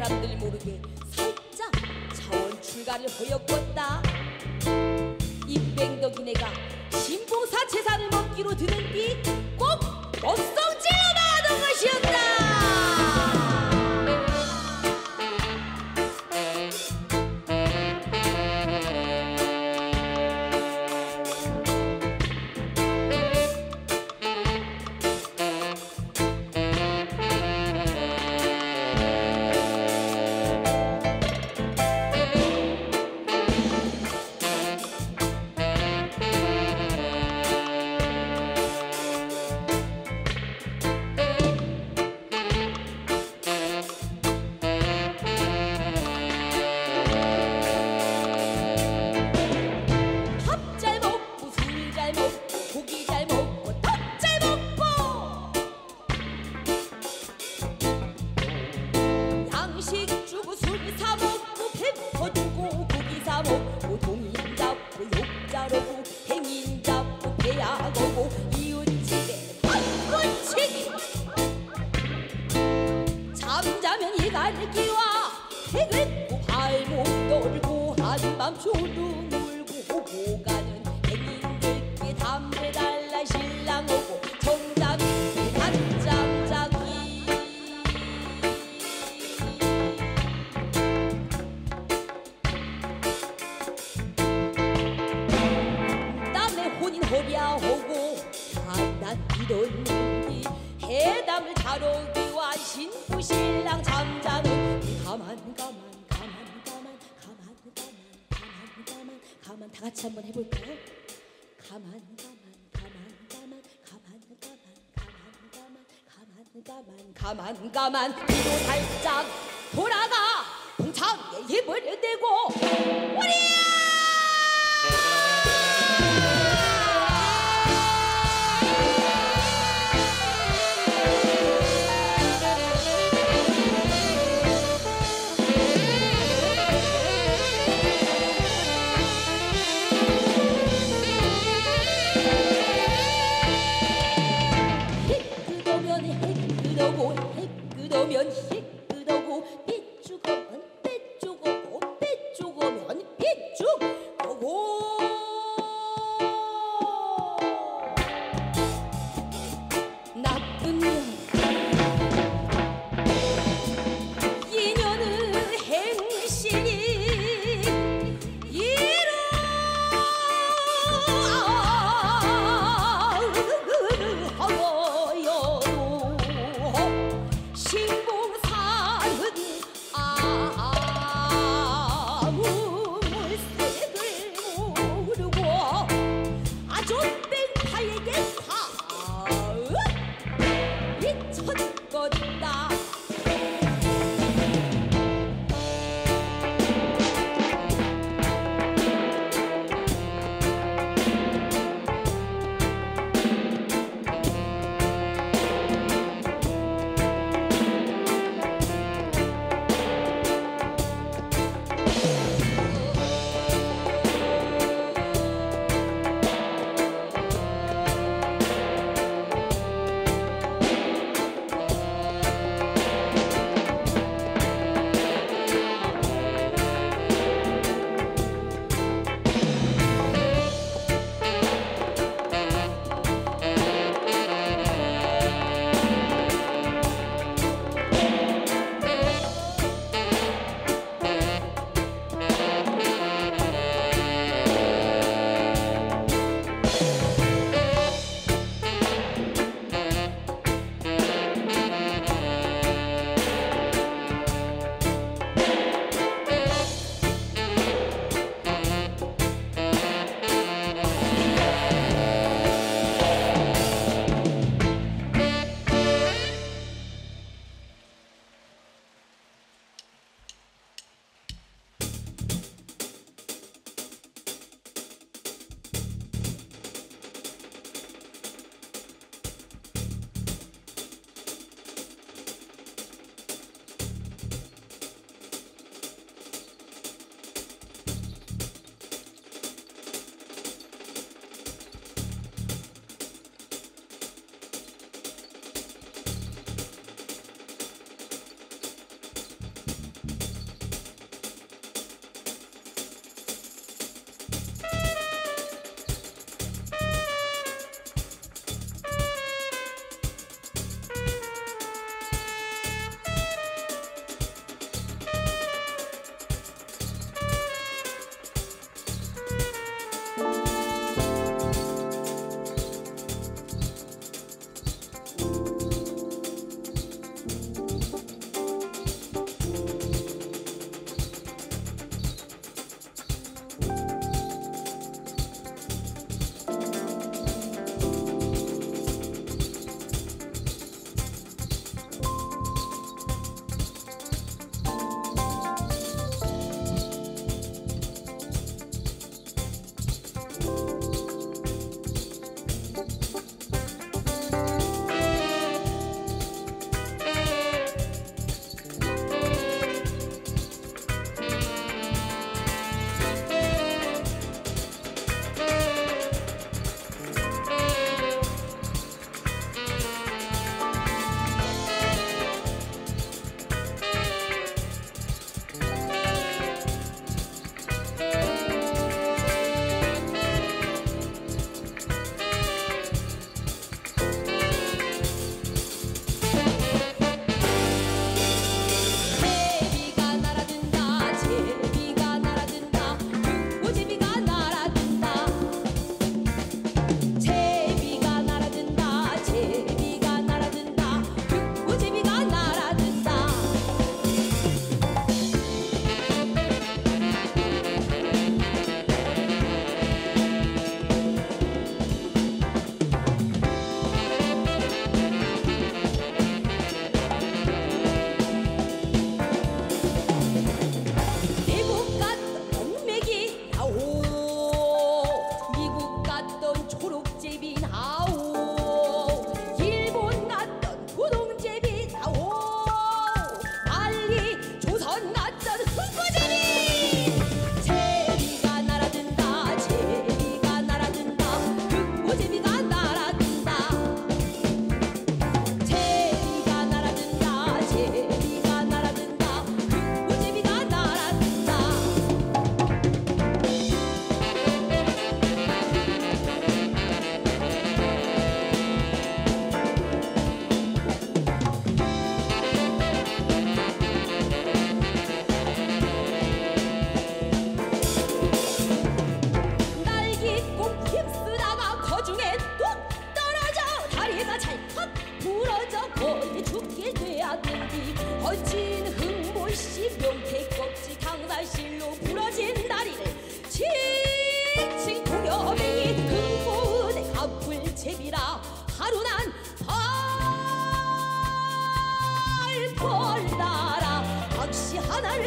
that 가만 가만 가만. 뒤로 살짝 돌아가. 봉창에 힘을 내고. 우리! ön şık doğu bir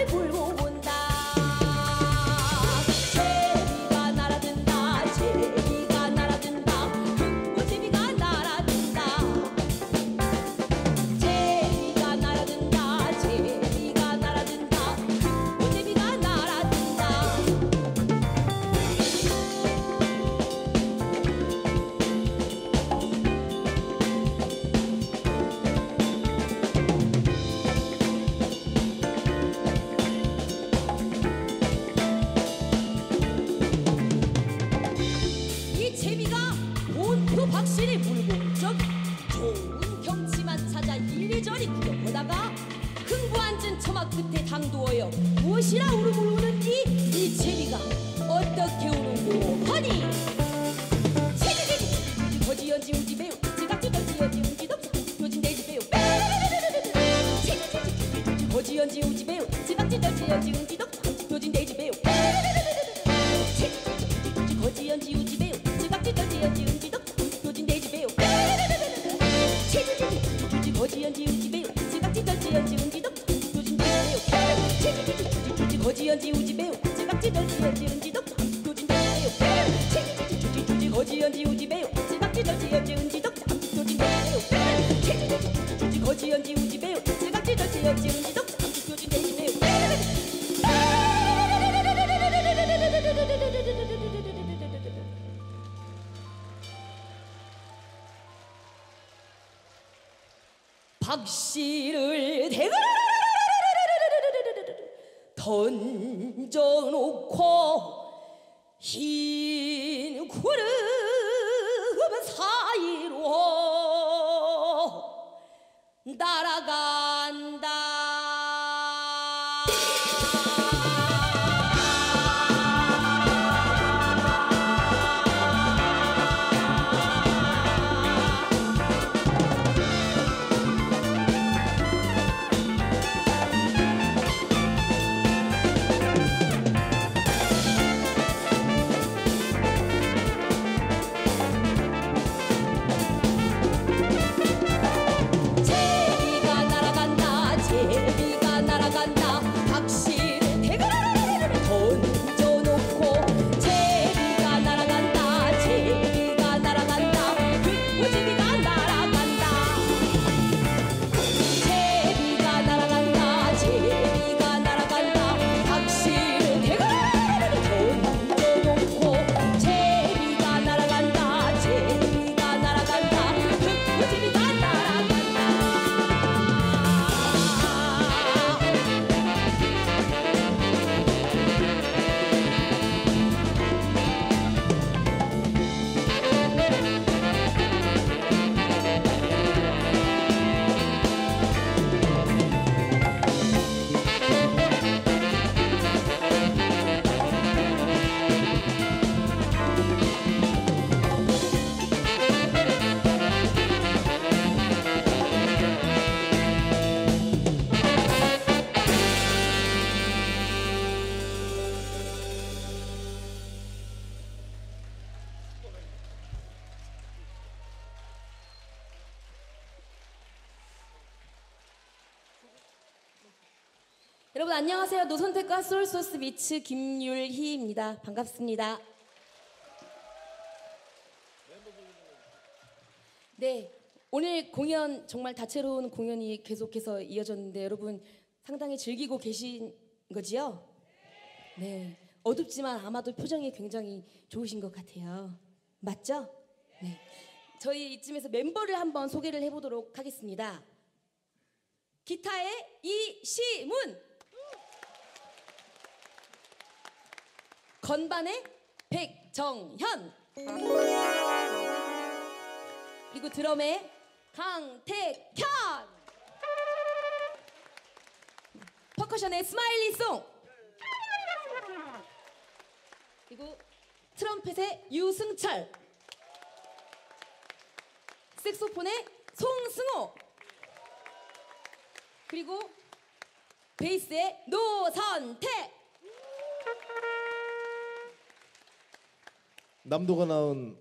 박씨 던지연지 우지 거지연지 우지 매우 지각지 던지연지 우지 덥지 요진 돼지 우지 매우 지각지 던지연지 우지 안녕하세요. 노선택과 소울소스 미츠 김율희입니다. 반갑습니다. 네, 오늘 공연 정말 다채로운 공연이 계속해서 이어졌는데 여러분 상당히 즐기고 계신 거지요? 네, 어둡지만 아마도 표정이 굉장히 좋으신 것 같아요. 맞죠? 네, 저희 이쯤에서 멤버를 한번 소개를 해보도록 하겠습니다. 기타의 이시문 건반의 백정현. 그리고 드럼의 강택현 퍼커션의 스마일리 송. 그리고 트럼펫의 유승철. 색소폰의 송승호. 그리고 베이스의 노선태. 남도가 나온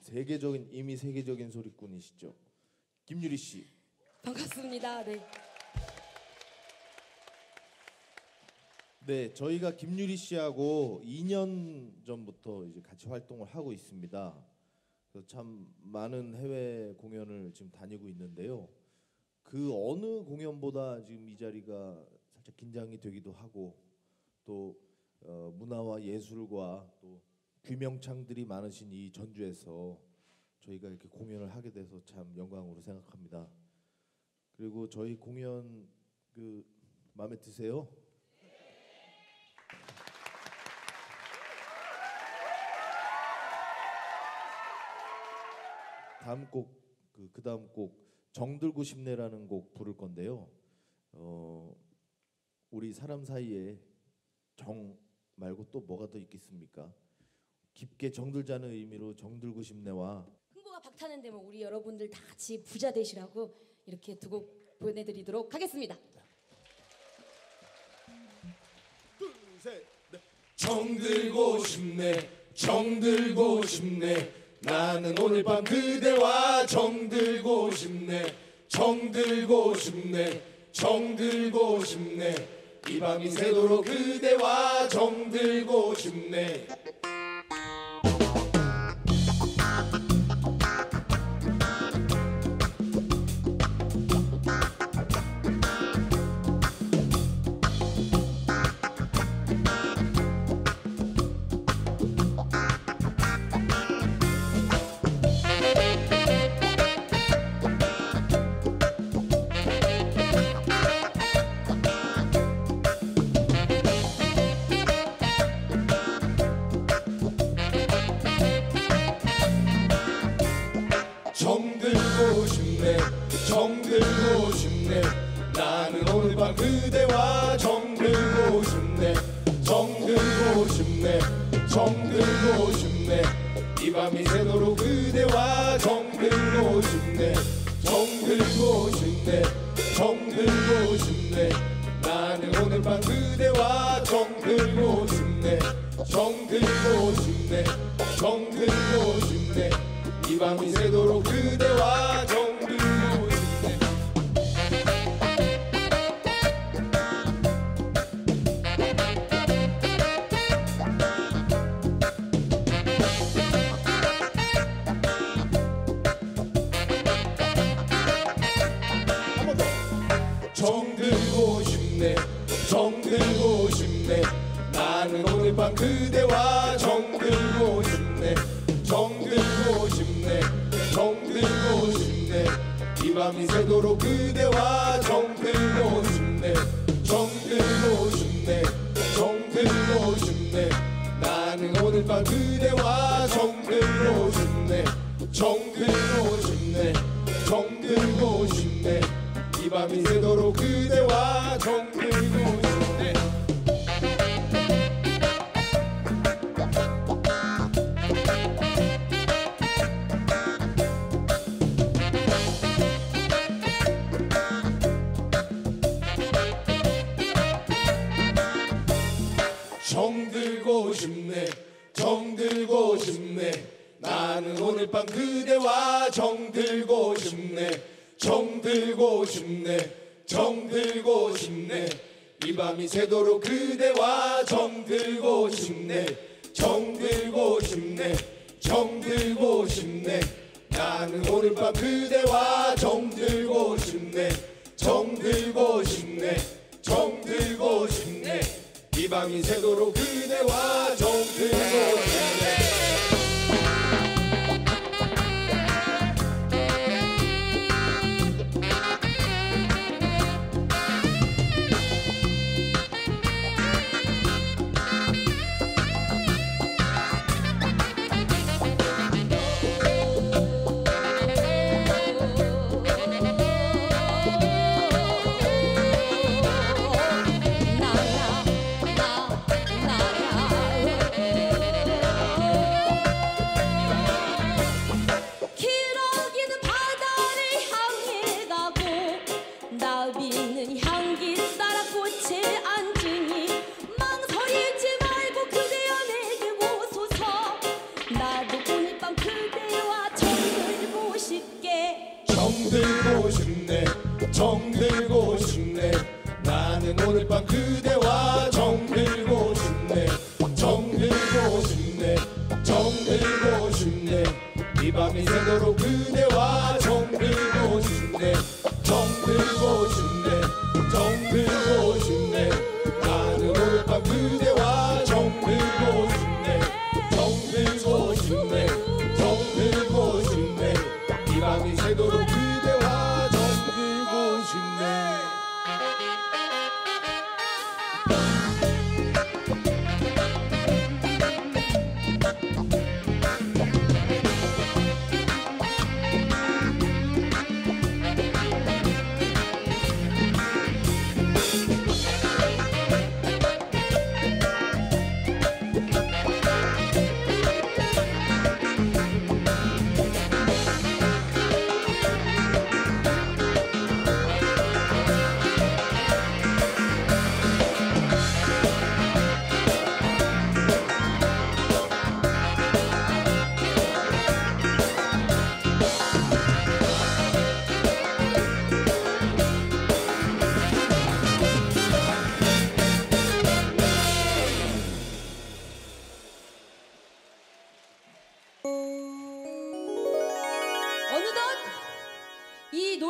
세계적인 이미 세계적인 소리꾼이시죠. 김유리 씨. 반갑습니다. 네. 네, 저희가 김유리 씨하고 2년 전부터 이제 같이 활동을 하고 있습니다. 참 많은 해외 공연을 지금 다니고 있는데요. 그 어느 공연보다 지금 이 자리가 살짝 긴장이 되기도 하고 또 어, 문화와 예술과 또 귀명창들이 많으신 이 전주에서 저희가 이렇게 공연을 하게 돼서 참 영광으로 생각합니다. 그리고 저희 공연 그 마음에 드세요? 다음 곡그 그다음 곡 정들고 싶네라는 곡 부를 건데요. 어 우리 사람 사이에 정 말고 또 뭐가 더 있겠습니까? 깊게 정들자는 의미로 정들고 싶네와 흥보가 박타는데 뭐 우리 여러분들 다 같이 부자 되시라고 이렇게 두 곡 보내드리도록 하겠습니다. 정들고 싶네 정들고 싶네. 나는 오늘 밤 그대와 정들고 싶네 정들고 싶네 정들고 싶네. 이 밤이 새도록 그대와 정들고 싶네 새도록 그대와 정들고 싶네. 정들고 싶네. 정들고 싶네. 나는 오늘 밤 그대와 정들고 싶네. 정들고 싶네. 정들고 싶네. 이 밤이 새도록 그대와 정들고 밤 그대와 정들고 싶네 정들고 싶네 정들고 싶네 이 밤이 새도록 그대와 정들고 싶네 정들고 싶네 정들고 싶네 나는 오늘 밤 그대와 정들고 싶네 정들고 싶네 정들고 싶네 이 밤이 새도록 그대와 정들고 싶네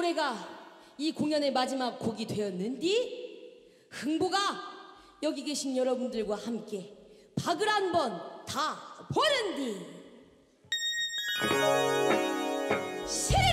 노래가 이 공연의 마지막 곡이 되었는디 흥부가 여기 계신 여러분들과 함께 박을 한번 다 보는디 시!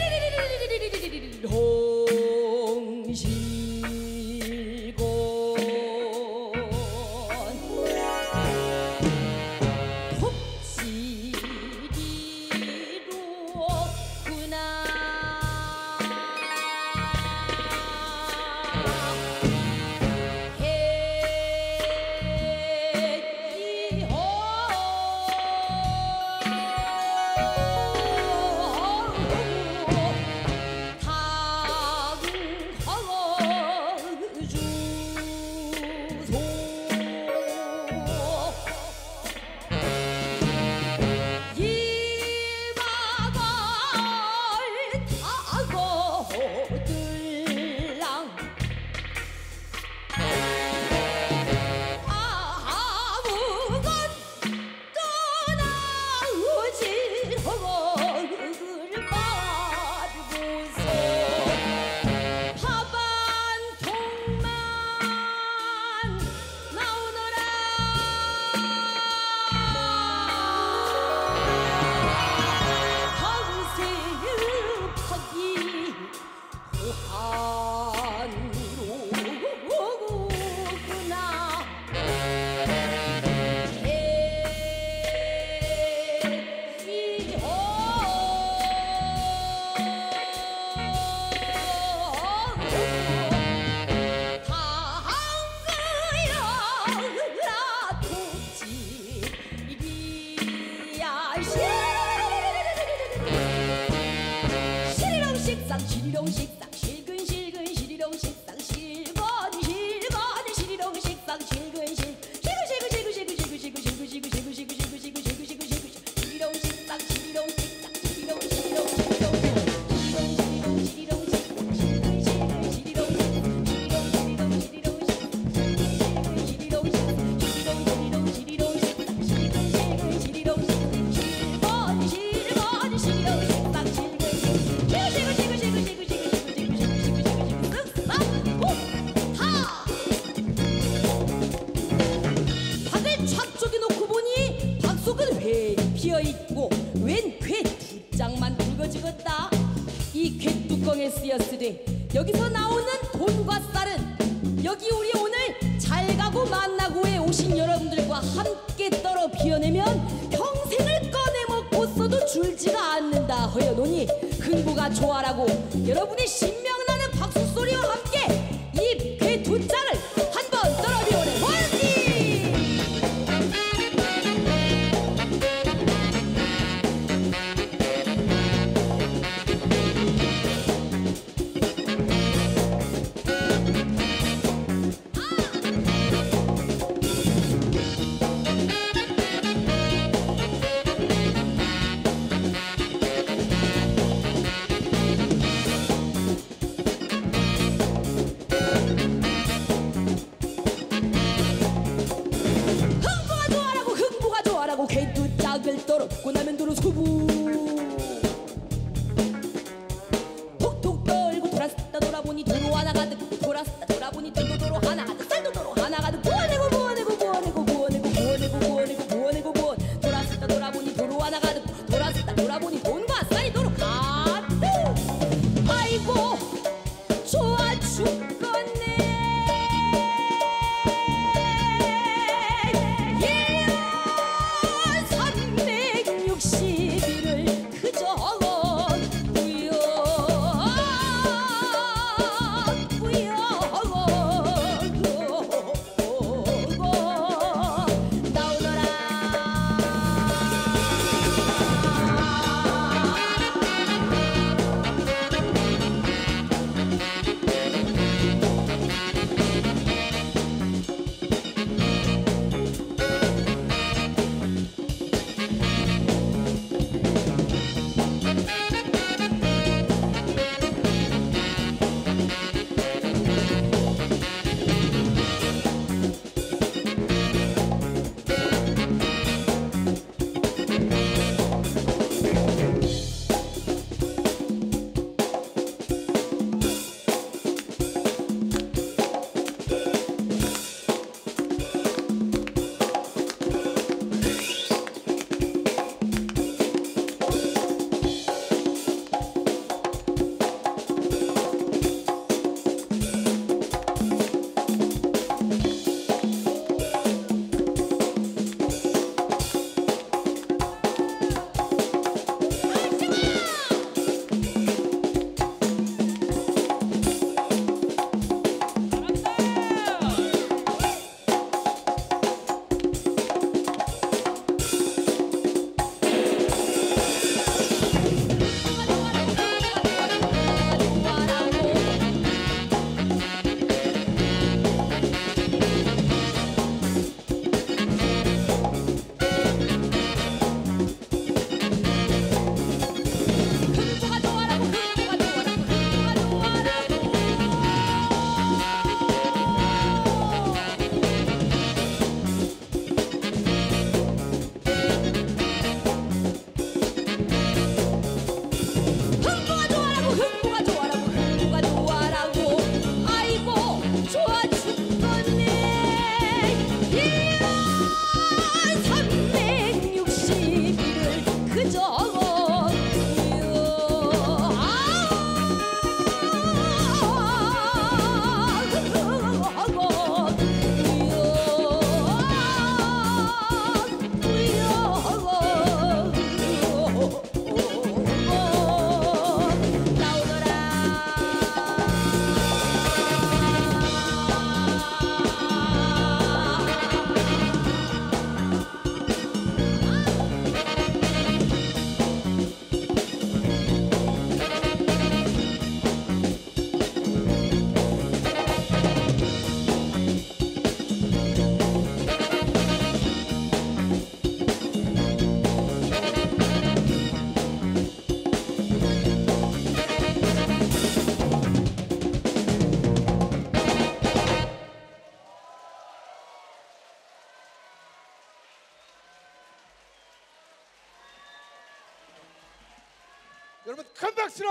박수로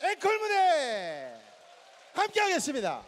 앵콜 무대 함께하겠습니다.